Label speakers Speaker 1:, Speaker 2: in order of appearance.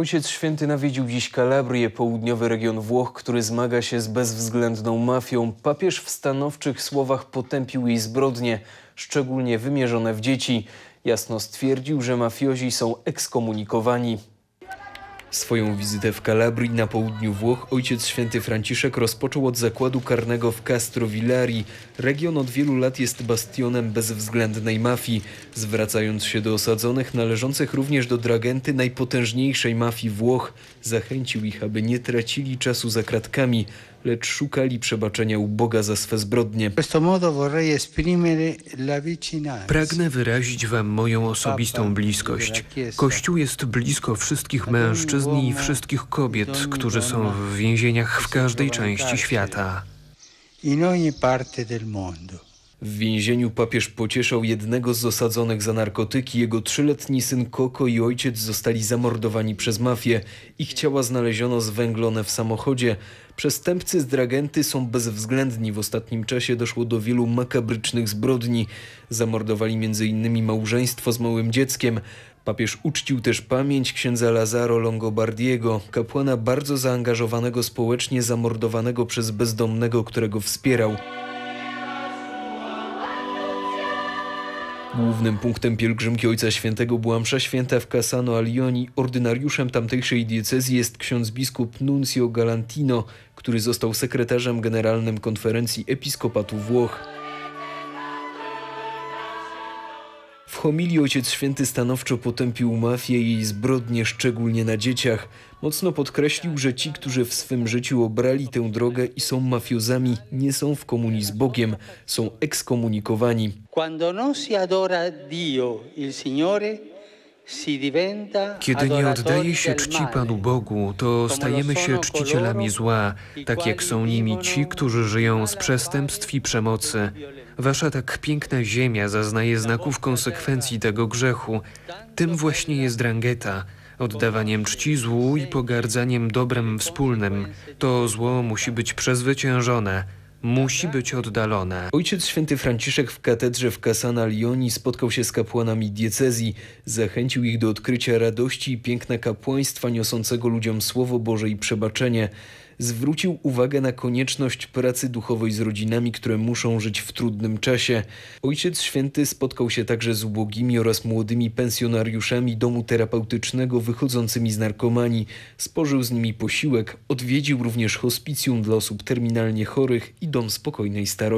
Speaker 1: Ojciec Święty nawiedził dziś Kalabrię, południowy region Włoch, który zmaga się z bezwzględną mafią. Papież w stanowczych słowach potępił jej zbrodnie, szczególnie wymierzone w dzieci. Jasno stwierdził, że mafiozi są ekskomunikowani. Swoją wizytę w Kalabrii na południu Włoch ojciec święty Franciszek rozpoczął od zakładu karnego w Castro Villari. Region od wielu lat jest bastionem bezwzględnej mafii. Zwracając się do osadzonych należących również do Dragenty, najpotężniejszej mafii Włoch, zachęcił ich, aby nie tracili czasu za kratkami, lecz szukali przebaczenia u Boga za swe zbrodnie.
Speaker 2: Pragnę wyrazić Wam moją osobistą bliskość. Kościół jest blisko wszystkich mężczyzn i wszystkich kobiet, którzy są w więzieniach w każdej części świata.
Speaker 3: in ogni parte del mondo.
Speaker 1: W więzieniu papież pocieszał jednego z osadzonych za narkotyki. Jego trzyletni syn Koko i ojciec zostali zamordowani przez mafię. Ich ciała znaleziono zwęglone w samochodzie. Przestępcy z Dragenty są bezwzględni. W ostatnim czasie doszło do wielu makabrycznych zbrodni. Zamordowali m.in. małżeństwo z małym dzieckiem. Papież uczcił też pamięć księdza Lazaro Longobardiego, kapłana bardzo zaangażowanego społecznie, zamordowanego przez bezdomnego, którego wspierał. Głównym punktem pielgrzymki Ojca Świętego była msza święta w Casano a Lioni. Ordynariuszem tamtejszej diecezji jest ksiądz biskup Nunzio Galantino, który został sekretarzem generalnym konferencji episkopatu Włoch. Homilii Ojciec Święty stanowczo potępił mafię i jej zbrodnie, szczególnie na dzieciach. Mocno podkreślił, że ci, którzy w swym życiu obrali tę drogę i są mafiozami, nie są w komunii z Bogiem, są ekskomunikowani.
Speaker 2: Kiedy nie oddaje się czci. Panu Bogu, to stajemy się czcicielami zła, tak jak są nimi ci, którzy żyją z przestępstw i przemocy. Wasza tak piękna ziemia zaznaje znaków konsekwencji tego grzechu. Tym właśnie jest drangeta. Oddawaniem czci złu i pogardzaniem dobrem wspólnym. To zło musi być przezwyciężone, musi być oddalone.
Speaker 1: Ojciec święty Franciszek w katedrze w Casana Lioni spotkał się z kapłanami diecezji, zachęcił ich do odkrycia radości i piękna kapłaństwa niosącego ludziom Słowo Boże i przebaczenie. Zwrócił uwagę na konieczność pracy duchowej z rodzinami, które muszą żyć w trudnym czasie. Ojciec święty spotkał się także z ubogimi oraz młodymi pensjonariuszami domu terapeutycznego wychodzącymi z narkomanii. Spożył z nimi posiłek, odwiedził również hospicjum dla osób terminalnie chorych i dom spokojnej starości.